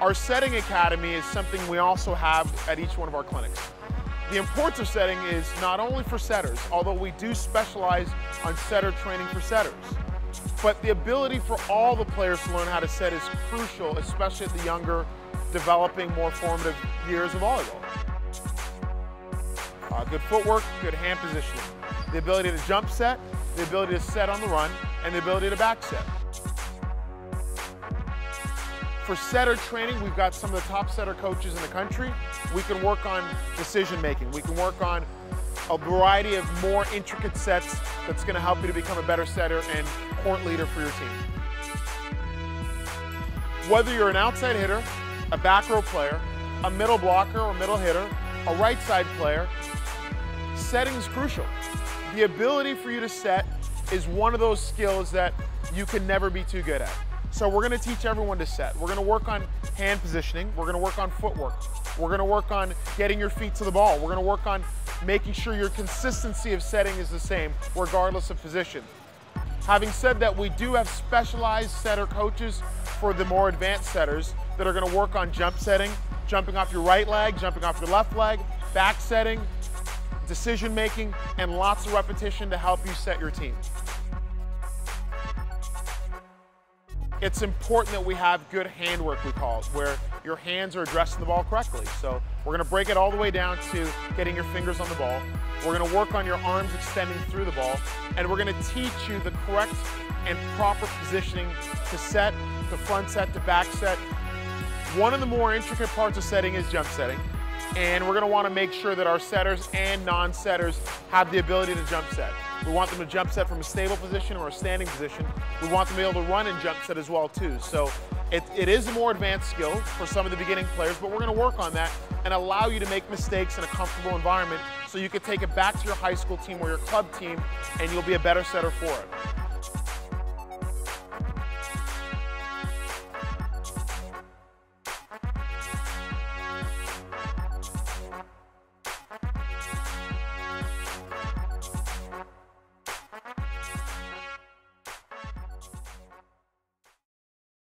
Our setting academy is something we also have at each one of our clinics. The importance of setting is not only for setters, although we do specialize on setter training for setters, but the ability for all the players to learn how to set is crucial, especially at the younger, developing, more formative years of volleyball. Uh, good footwork, good hand positioning, the ability to jump set, the ability to set on the run, and the ability to back set. For setter training, we've got some of the top setter coaches in the country. We can work on decision making. We can work on a variety of more intricate sets that's going to help you to become a better setter and court leader for your team. Whether you're an outside hitter, a back row player, a middle blocker or middle hitter, a right side player, setting is crucial. The ability for you to set is one of those skills that you can never be too good at. So we're gonna teach everyone to set. We're gonna work on hand positioning. We're gonna work on footwork. We're gonna work on getting your feet to the ball. We're gonna work on making sure your consistency of setting is the same, regardless of position. Having said that, we do have specialized setter coaches for the more advanced setters that are gonna work on jump setting, jumping off your right leg, jumping off your left leg, back setting, decision making, and lots of repetition to help you set your team. It's important that we have good handwork, we call it, where your hands are addressing the ball correctly. So we're gonna break it all the way down to getting your fingers on the ball. We're gonna work on your arms extending through the ball, and we're gonna teach you the correct and proper positioning to set, to front set, to back set. One of the more intricate parts of setting is jump setting. And we're gonna wanna make sure that our setters and non-setters have the ability to jump set. We want them to jump set from a stable position or a standing position. We want them to be able to run and jump set as well too. So it, it is a more advanced skill for some of the beginning players, but we're gonna work on that and allow you to make mistakes in a comfortable environment so you can take it back to your high school team or your club team and you'll be a better setter for it.